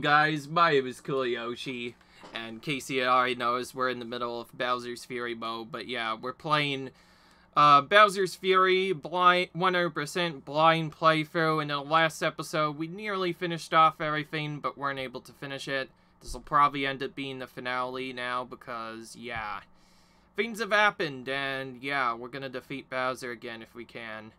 Guys, my name is CoolYoshi, and Casey already knows we're in the middle of Bowser's Fury mode, but yeah, we're playing uh, Bowser's Fury blind 100% blind playthrough. and In the last episode, we nearly finished off everything, but weren't able to finish it. This will probably end up being the finale now, because, yeah, things have happened, and yeah, we're gonna defeat Bowser again if we can.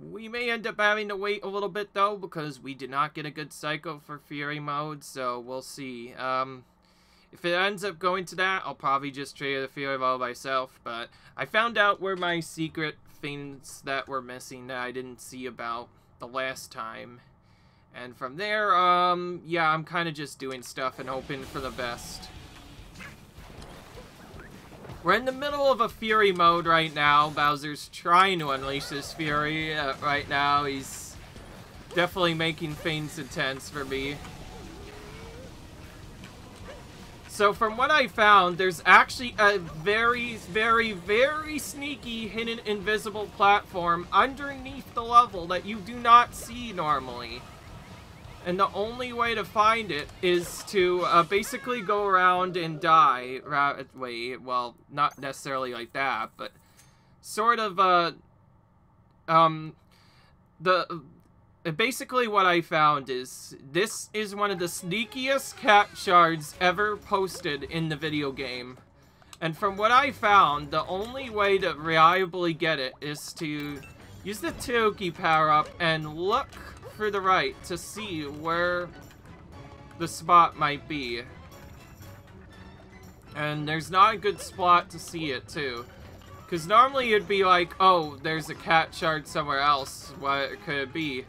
We may end up having to wait a little bit, though, because we did not get a good cycle for Fury mode, so we'll see. Um, if it ends up going to that, I'll probably just trade the Fury mode myself, but I found out where my secret things that were missing that I didn't see about the last time. And from there, um, yeah, I'm kind of just doing stuff and hoping for the best. We're in the middle of a Fury mode right now. Bowser's trying to unleash his Fury uh, right now. He's definitely making things intense for me. So from what I found, there's actually a very, very, very sneaky hidden invisible platform underneath the level that you do not see normally. And the only way to find it is to uh, basically go around and die. Wait, well, not necessarily like that, but sort of, uh, um, the, basically what I found is this is one of the sneakiest cat shards ever posted in the video game. And from what I found, the only way to reliably get it is to use the Toki power-up and look the right to see where the spot might be. And there's not a good spot to see it, too. Because normally it'd be like, oh, there's a cat shard somewhere else. What could it be?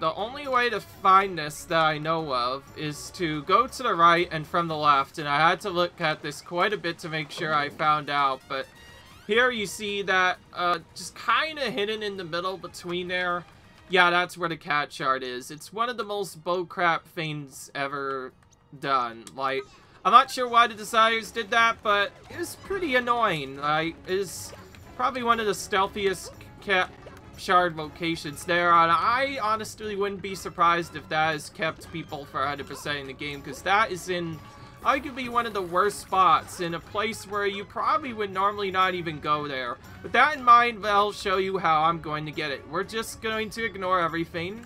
The only way to find this that I know of is to go to the right and from the left. And I had to look at this quite a bit to make sure I found out. But here you see that uh, just kind of hidden in the middle between there yeah, that's where the cat shard is. It's one of the most bullcrap things ever done. Like, I'm not sure why the designers did that, but it was pretty annoying. Like, it's probably one of the stealthiest cat shard locations there, and I honestly wouldn't be surprised if that has kept people for 100% in the game, because that is in arguably one of the worst spots in a place where you probably would normally not even go there. With that in mind, I'll show you how I'm going to get it. We're just going to ignore everything,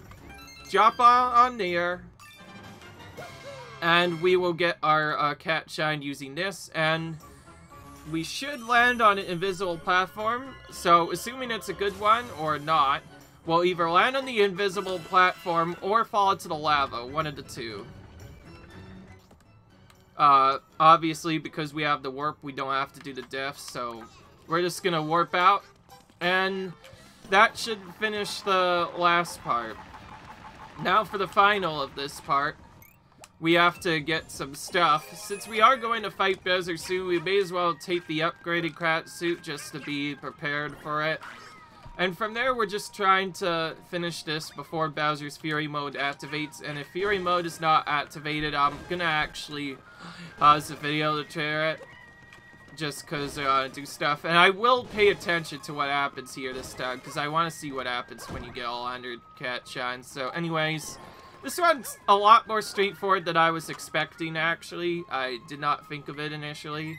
jump on, on there, and we will get our uh, cat shine using this, and we should land on an invisible platform, so assuming it's a good one or not, we'll either land on the invisible platform or fall into the lava, one of the two. Uh, obviously, because we have the warp, we don't have to do the death, so we're just gonna warp out, and that should finish the last part. Now for the final of this part, we have to get some stuff. Since we are going to fight Bowser soon, we may as well take the upgraded Krat suit just to be prepared for it. And from there, we're just trying to finish this before Bowser's Fury mode activates. And if Fury mode is not activated, I'm gonna actually pause the video to share it. Just because I want to do stuff. And I will pay attention to what happens here this time. Because I want to see what happens when you get all 100 cat shines. So anyways, this one's a lot more straightforward than I was expecting, actually. I did not think of it initially.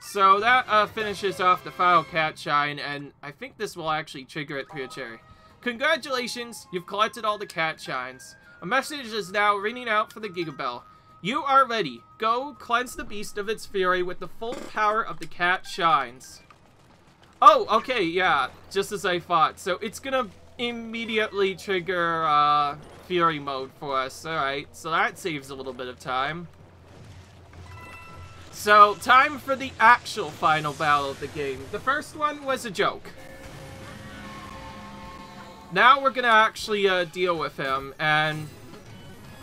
So that uh, finishes off the final cat shine, and I think this will actually trigger it for Cherry. Congratulations, you've collected all the cat shines. A message is now ringing out for the Gigabell. You are ready. Go cleanse the beast of its fury with the full power of the cat shines. Oh, okay, yeah, just as I thought. So it's gonna immediately trigger uh, fury mode for us. Alright, so that saves a little bit of time. So, time for the actual final battle of the game. The first one was a joke. Now we're gonna actually uh, deal with him, and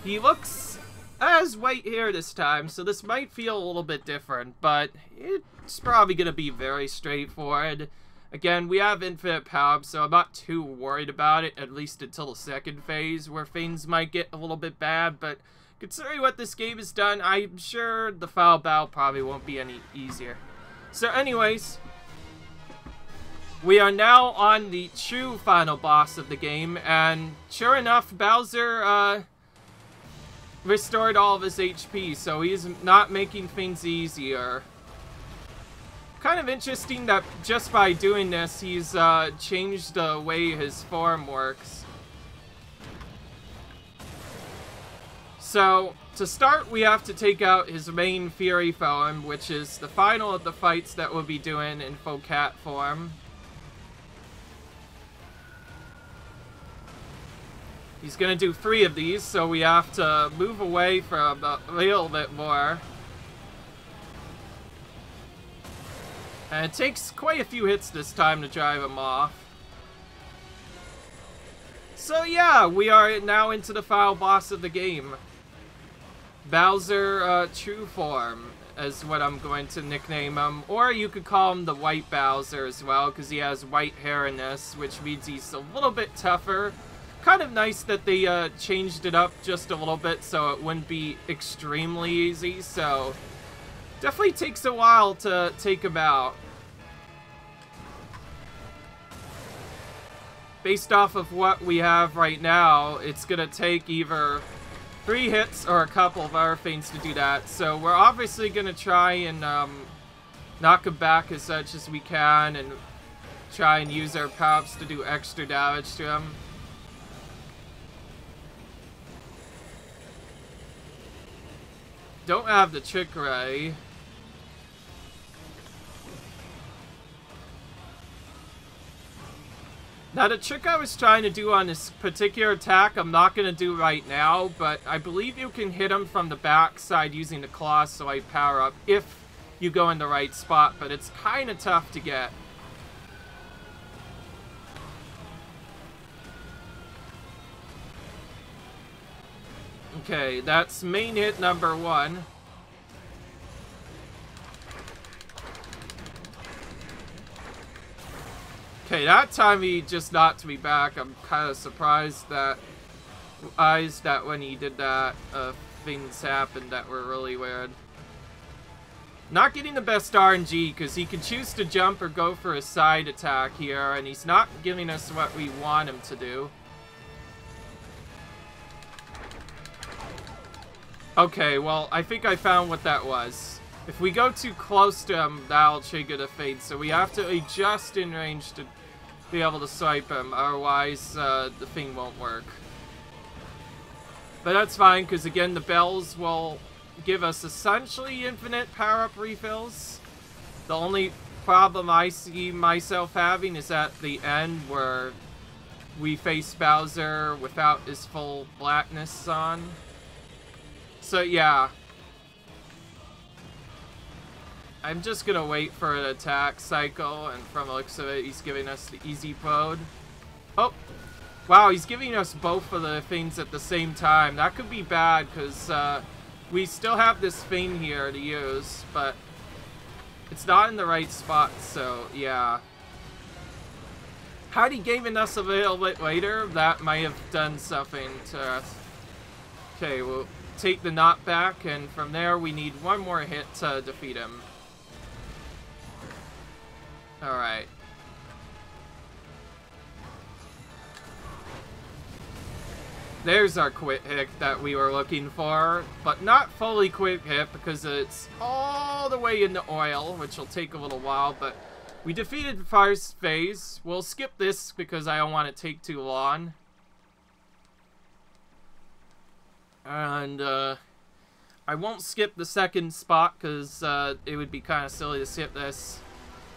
he looks as white hair this time, so this might feel a little bit different, but it's probably gonna be very straightforward. Again, we have infinite power, so I'm not too worried about it, at least until the second phase, where things might get a little bit bad, but Considering what this game has done, I'm sure the final battle probably won't be any easier. So anyways, we are now on the true final boss of the game, and sure enough, Bowser uh, restored all of his HP, so he's not making things easier. Kind of interesting that just by doing this, he's uh, changed the way his form works. So, to start, we have to take out his main Fury form, which is the final of the fights that we'll be doing in full cat form. He's going to do three of these, so we have to move away from a little bit more. And it takes quite a few hits this time to drive him off. So yeah, we are now into the final boss of the game. Bowser uh, True Form is what I'm going to nickname him. Or you could call him the White Bowser as well, because he has white hair in this, which means he's a little bit tougher kind of nice that they uh, changed it up just a little bit so it wouldn't be extremely easy, so definitely takes a while to take him out. Based off of what we have right now, it's going to take either three hits or a couple of other things to do that, so we're obviously going to try and um, knock him back as much as we can and try and use our pops to do extra damage to him. Don't have the Chick Ray. Now, the trick I was trying to do on this particular attack, I'm not going to do right now, but I believe you can hit him from the backside using the claw so I power up if you go in the right spot, but it's kind of tough to get. Okay, that's main hit number one. Okay, that time he just knocked me back. I'm kind of surprised that eyes that when he did that, uh, things happened that were really weird. Not getting the best RNG because he can choose to jump or go for a side attack here, and he's not giving us what we want him to do. Okay, well, I think I found what that was. If we go too close to him, that'll trigger the fade, so we have to adjust in range to be able to swipe him, otherwise uh, the thing won't work. But that's fine, because again, the bells will give us essentially infinite power-up refills. The only problem I see myself having is at the end where we face Bowser without his full blackness on. So yeah. I'm just gonna wait for an attack cycle, and from the looks of it, he's giving us the easy mode. Oh! Wow, he's giving us both of the things at the same time. That could be bad, because uh, we still have this thing here to use, but it's not in the right spot, so yeah. Had he given us a little bit later, that might have done something to us. Okay, well, take the knot back, and from there we need one more hit to defeat him. Alright. There's our quick hit that we were looking for, but not fully quick hit because it's all the way in the oil, which will take a little while, but we defeated the first phase. We'll skip this because I don't want to take too long. And, uh, I won't skip the second spot because uh, it would be kind of silly to skip this.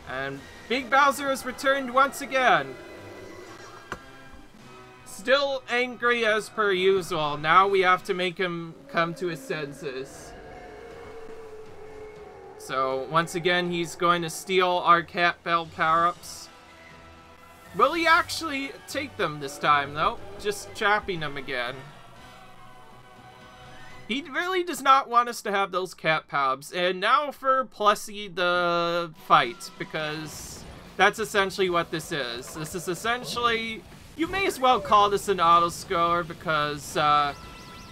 And Big Bowser has returned once again. Still angry as per usual. Now we have to make him come to his senses. So, once again, he's going to steal our Cat Bell power-ups. Will he actually take them this time, though? Just trapping them again. He really does not want us to have those cat pubs. And now for Plessie the fight, because that's essentially what this is. This is essentially, you may as well call this an auto score because uh,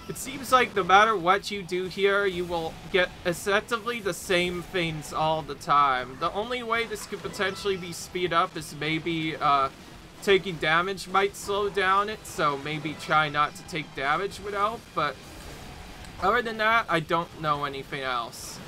It seems like no matter what you do here, you will get effectively the same things all the time. The only way this could potentially be speed up is maybe uh, taking damage might slow down it, so maybe try not to take damage would help, but other than that, I don't know anything else.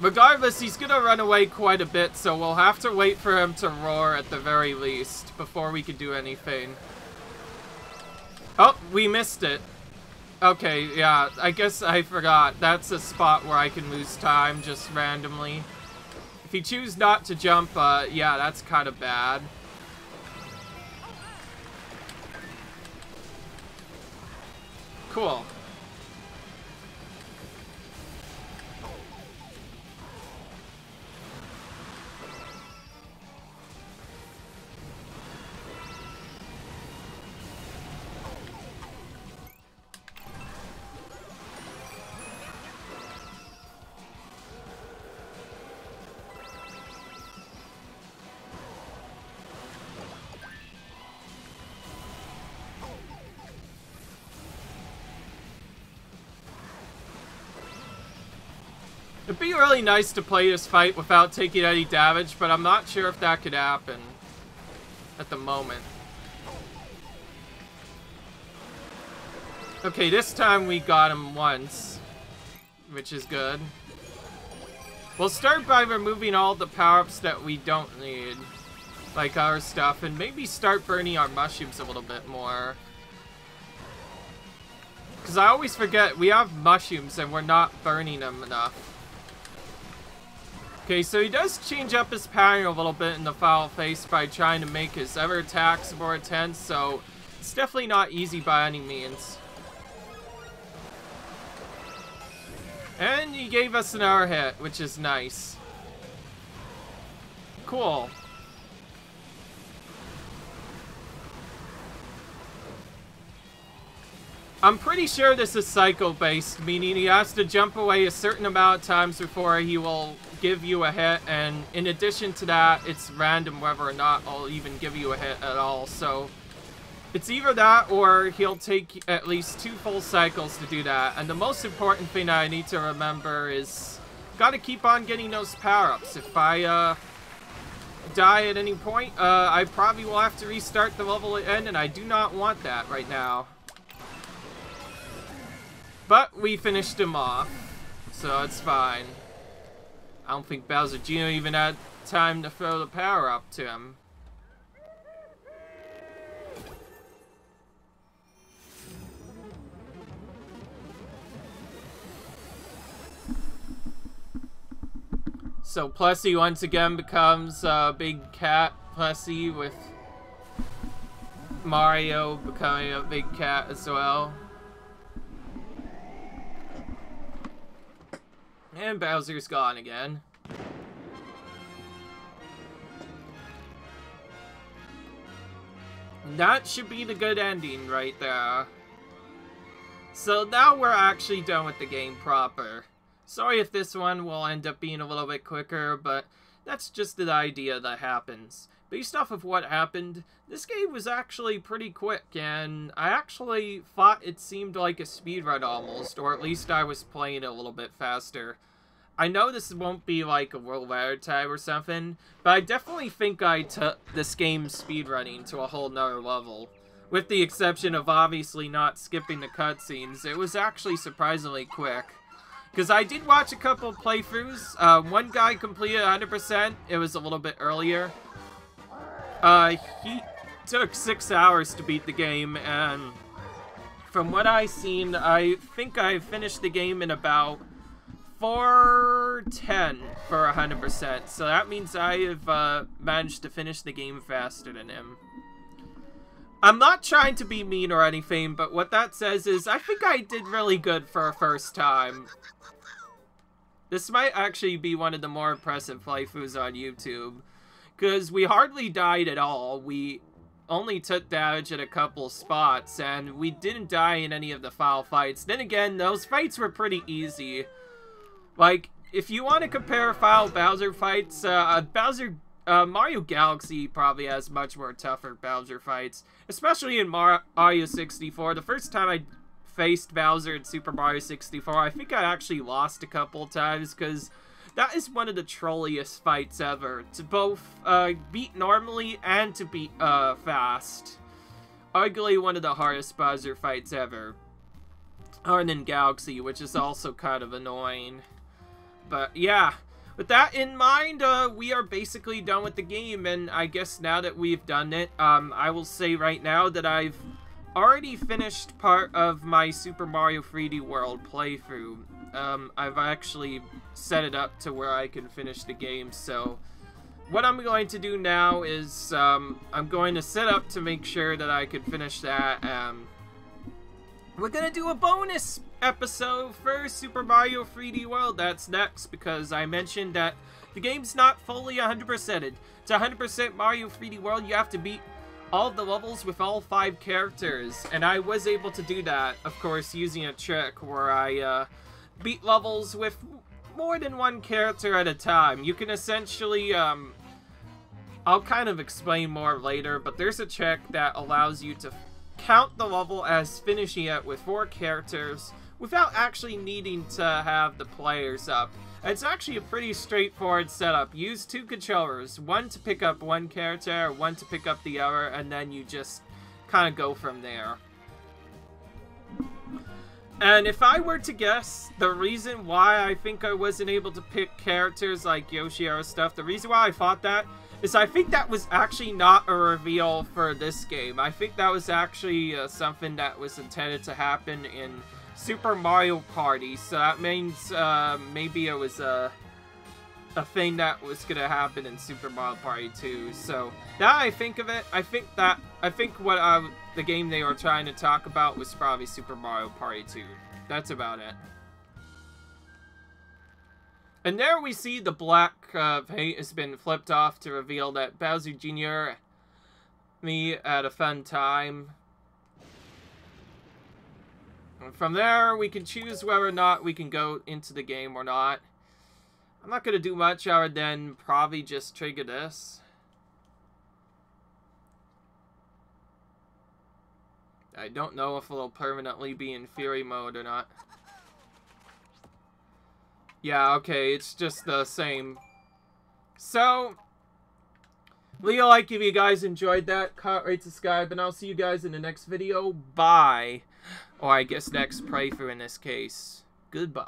Regardless, he's gonna run away quite a bit, so we'll have to wait for him to roar at the very least before we can do anything. Oh, we missed it. Okay, yeah, I guess I forgot. That's a spot where I can lose time just randomly. If you choose not to jump, uh, yeah, that's kind of bad. Cool. It'd be really nice to play this fight without taking any damage, but I'm not sure if that could happen at the moment. Okay, this time we got him once, which is good. We'll start by removing all the power-ups that we don't need, like our stuff, and maybe start burning our mushrooms a little bit more. Because I always forget, we have mushrooms and we're not burning them enough. Okay, so he does change up his pattern a little bit in the foul face by trying to make his ever attacks more intense, so it's definitely not easy by any means. And he gave us an hour hit, which is nice. Cool. I'm pretty sure this is cycle-based, meaning he has to jump away a certain amount of times before he will give you a hit, and in addition to that, it's random whether or not I'll even give you a hit at all, so... It's either that, or he'll take at least two full cycles to do that, and the most important thing I need to remember is... Gotta keep on getting those power-ups. If I, uh, die at any point, uh, I probably will have to restart the level again, and I do not want that right now. But we finished him off, so it's fine. I don't think Bowser Jr. even had time to throw the power up to him. So Plessie once again becomes a big cat Plessie with Mario becoming a big cat as well. And Bowser's gone again. That should be the good ending right there. So now we're actually done with the game proper. Sorry if this one will end up being a little bit quicker, but that's just the idea that happens. Based off of what happened, this game was actually pretty quick, and I actually thought it seemed like a speedrun almost, or at least I was playing a little bit faster. I know this won't be like a world record time or something, but I definitely think I took this game speedrunning to a whole nother level. With the exception of obviously not skipping the cutscenes, it was actually surprisingly quick. Because I did watch a couple playthroughs. Uh, one guy completed 100%. It was a little bit earlier. Uh, he took six hours to beat the game, and from what I've seen, I think I finished the game in about 410 for 100%. So that means I have uh, managed to finish the game faster than him. I'm not trying to be mean or anything, but what that says is I think I did really good for a first time. This might actually be one of the more impressive playthroughs on YouTube. Because we hardly died at all. We only took damage at a couple spots, and we didn't die in any of the foul fights. Then again, those fights were pretty easy. Like, if you want to compare foul Bowser fights, uh, Bowser, uh, Mario Galaxy probably has much more tougher Bowser fights, especially in Mario 64. The first time I faced Bowser in Super Mario 64, I think I actually lost a couple times because that is one of the trolliest fights ever. To both uh, beat normally and to beat uh, fast. Arguably one of the hardest Bowser fights ever. Other than Galaxy, which is also kind of annoying. But yeah, with that in mind, uh, we are basically done with the game. And I guess now that we've done it, um, I will say right now that I've already finished part of my Super Mario 3D World playthrough um, I've actually set it up to where I can finish the game, so what I'm going to do now is um, I'm going to set up to make sure that I can finish that. Um, we're going to do a bonus episode for Super Mario 3D World. That's next because I mentioned that the game's not fully 100%ed. To 100% Mario 3D World, you have to beat all the levels with all five characters, and I was able to do that, of course, using a trick where I uh, beat levels with more than one character at a time. You can essentially, um, I'll kind of explain more later, but there's a trick that allows you to count the level as finishing it with four characters without actually needing to have the players up. It's actually a pretty straightforward setup. Use two controllers, one to pick up one character, one to pick up the other, and then you just kind of go from there. And if I were to guess, the reason why I think I wasn't able to pick characters like Yoshi or stuff, the reason why I thought that is I think that was actually not a reveal for this game. I think that was actually uh, something that was intended to happen in Super Mario Party. So that means uh, maybe it was a, a thing that was to happen in Super Mario Party 2. So now I think of it, I think that, I think what I the game they were trying to talk about was probably Super Mario Party 2. That's about it. And there we see the black uh, paint has been flipped off to reveal that Bowser Jr. me at a fun time. And from there, we can choose whether or not we can go into the game or not. I'm not going to do much other than probably just trigger this. I don't know if it'll permanently be in Fury mode or not. Yeah, okay, it's just the same. So, a like if you guys enjoyed that. Comment, rate, subscribe, and I'll see you guys in the next video. Bye. Or I guess next playthrough in this case. Goodbye.